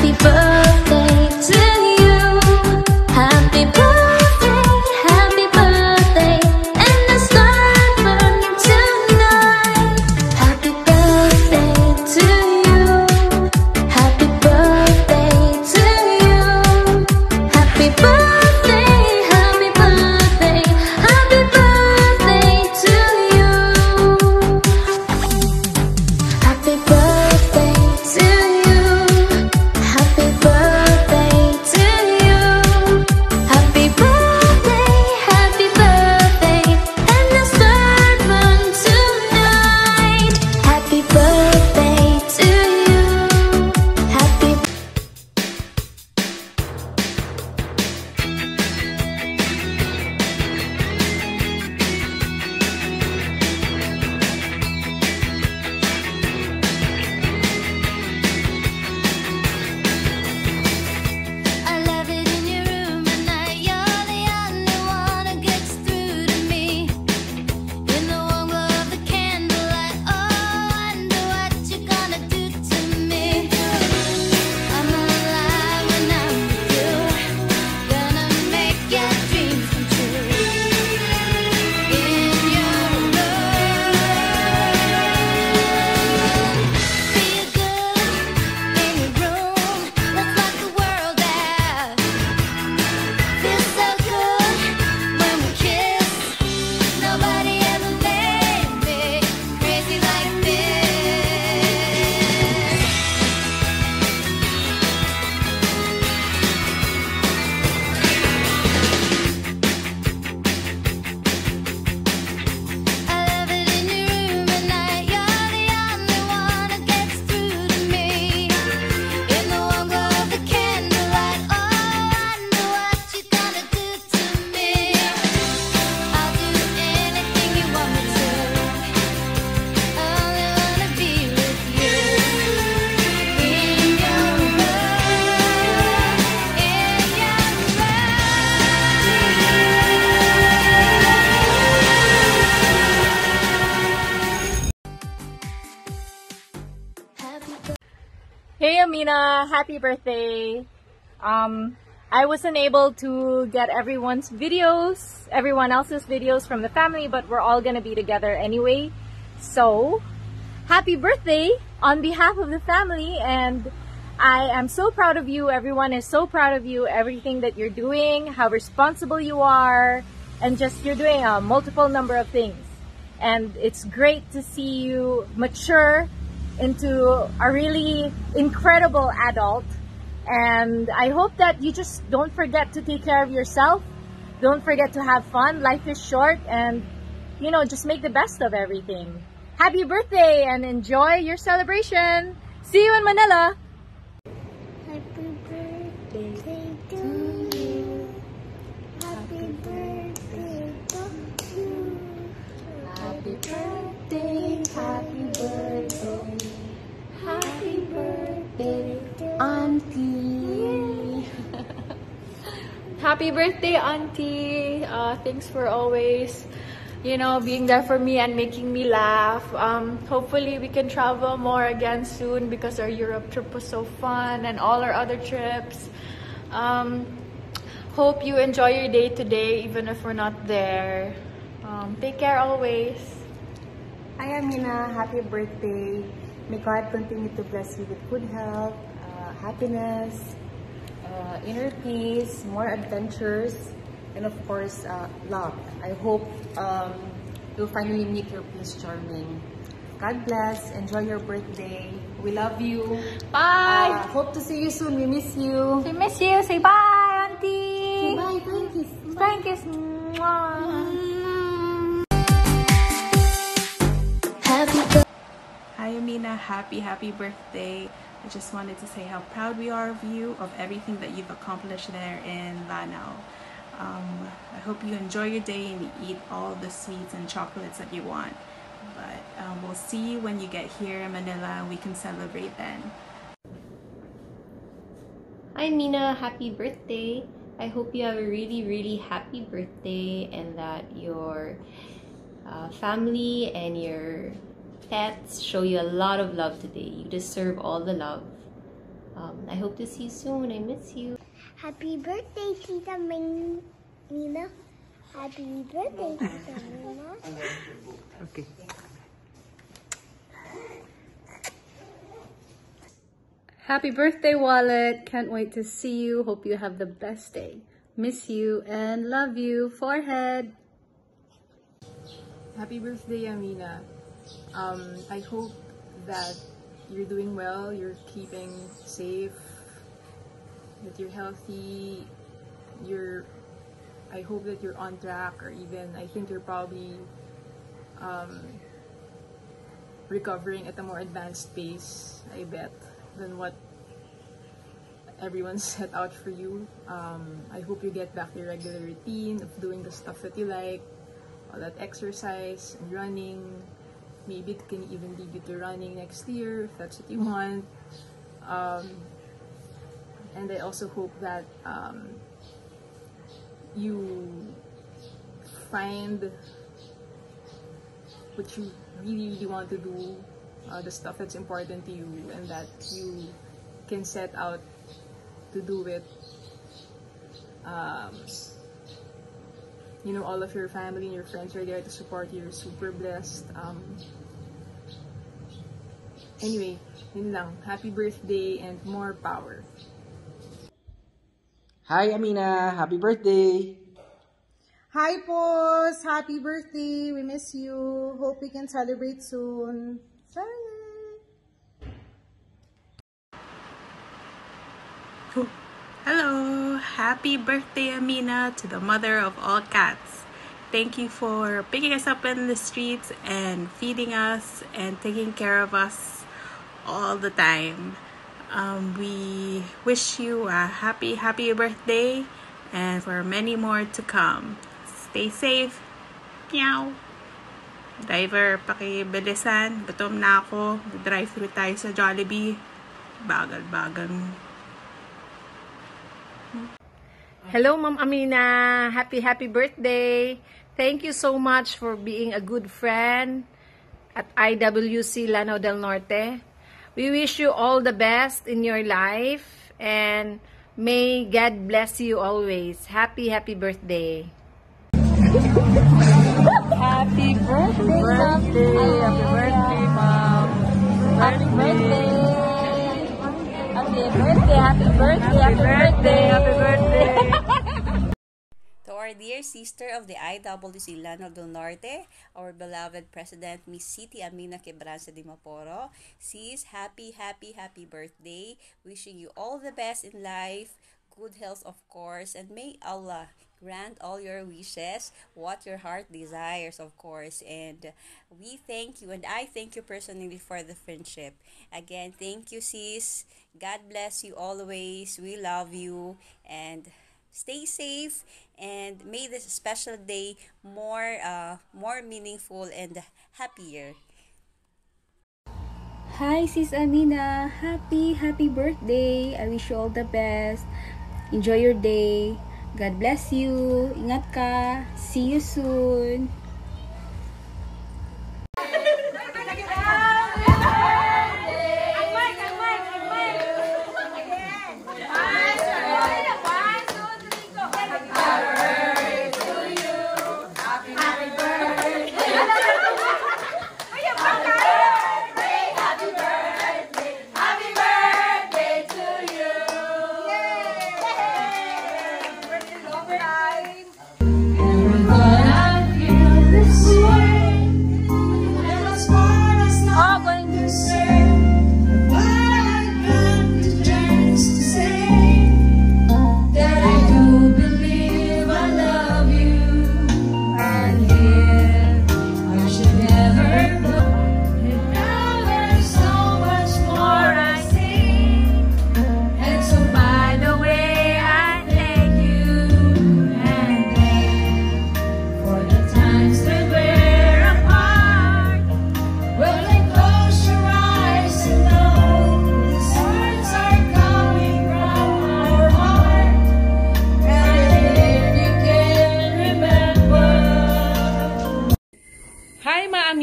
happy birthday. Amina, happy birthday. Um, I wasn't able to get everyone's videos, everyone else's videos from the family, but we're all gonna be together anyway. So, happy birthday on behalf of the family and I am so proud of you. Everyone is so proud of you, everything that you're doing, how responsible you are, and just you're doing a multiple number of things. And it's great to see you mature into a really incredible adult. And I hope that you just don't forget to take care of yourself. Don't forget to have fun. Life is short and, you know, just make the best of everything. Happy birthday and enjoy your celebration. See you in Manila. Happy birthday, Auntie. Uh, thanks for always, you know, being there for me and making me laugh. Um, hopefully, we can travel more again soon because our Europe trip was so fun and all our other trips. Um, hope you enjoy your day today, even if we're not there. Um, take care always. Hi Amina, happy birthday. May God continue to bless you with good health, uh, happiness, uh, inner peace, more adventures, and of course, uh, love. I hope um, you'll finally meet your Prince Charming. God bless. Enjoy your birthday. We love you. Bye. Uh, hope to see you soon. We miss you. we miss you. Say bye, Auntie. Bye. Thank you. Thank you. Mwah. Hi Amina, happy, happy birthday. I just wanted to say how proud we are of you, of everything that you've accomplished there in Lanao. Um, I hope you enjoy your day and eat all the sweets and chocolates that you want. But um, we'll see you when you get here in Manila and we can celebrate then. Hi Mina, happy birthday. I hope you have a really, really happy birthday and that your uh, family and your pets show you a lot of love today. You deserve all the love. Um, I hope to see you soon. I miss you. Happy birthday, Tita Min- Nina. Happy birthday, Tita Nina. Okay. Happy birthday, Wallet. Can't wait to see you. Hope you have the best day. Miss you and love you. Forehead. Happy birthday, Amina. Um, I hope that you're doing well, you're keeping safe, that you're healthy, you're I hope that you're on track or even I think you're probably um, recovering at a more advanced pace, I bet, than what everyone set out for you. Um, I hope you get back to your regular routine of doing the stuff that you like, all that exercise and running. Maybe it can even lead you to running next year if that's what you want. Um, and I also hope that um, you find what you really, really want to do, uh, the stuff that's important to you, and that you can set out to do it. Um, you know, all of your family and your friends are there to support you. You're super blessed. Um, anyway, yun lang. Happy birthday and more power. Hi Amina, happy birthday! Hi, Pos! Happy birthday! We miss you. Hope we can celebrate soon. Sana! Hello! Happy birthday, Amina, to the mother of all cats. Thank you for picking us up in the streets and feeding us and taking care of us all the time. Um, we wish you a happy, happy birthday and for many more to come. Stay safe. Meow! Driver, pakibilisan. Gutom na ako. Drive-thru tayo sa Jollibee. Bagal-bagal. Hello, Ma'am Amina. Happy, happy birthday. Thank you so much for being a good friend at IWC Lanao del Norte. We wish you all the best in your life and may God bless you always. Happy, happy birthday. happy birthday, birthday. Happy birthday, Mom. Happy birthday. Happy birthday, happy birthday, happy birthday, happy birthday. Our dear sister of the IWC Lanao del Norte, our beloved President Miss Siti Amina Quibranza Dimaporo, sis, happy, happy, happy birthday. Wishing you all the best in life, good health of course, and may Allah grant all your wishes, what your heart desires of course. And we thank you and I thank you personally for the friendship. Again, thank you sis. God bless you always. We love you and stay safe and may this special day more uh, more meaningful and happier Hi, Sis Amina. Happy, happy birthday. I wish you all the best. Enjoy your day. God bless you. Ingat ka. See you soon.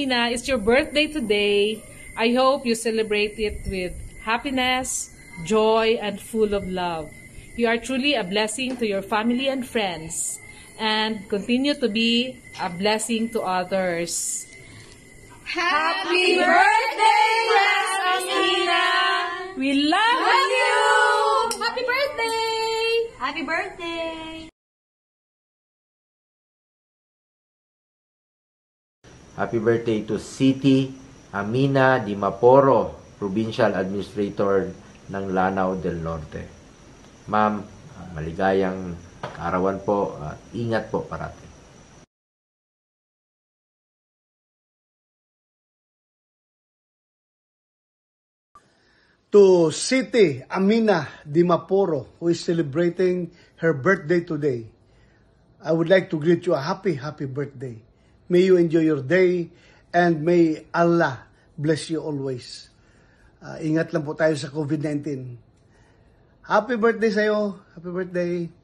Amina. It's your birthday today. I hope you celebrate it with happiness, joy, and full of love. You are truly a blessing to your family and friends, and continue to be a blessing to others. Happy birthday, Miss Amina! We love, you! Happy birthday! Happy birthday! Happy birthday to City Amina Di Maporo, Provincial Administrator ng Lanao del Norte. Ma'am, maligayang kaarawan po at ingat po parati. to City Amina Dimaporo, who is celebrating her birthday today. I would like to greet you a happy, happy birthday. May you enjoy your day and may Allah bless you always. Uh, ingat lang po tayo sa COVID-19. Happy birthday sa'yo. Happy birthday.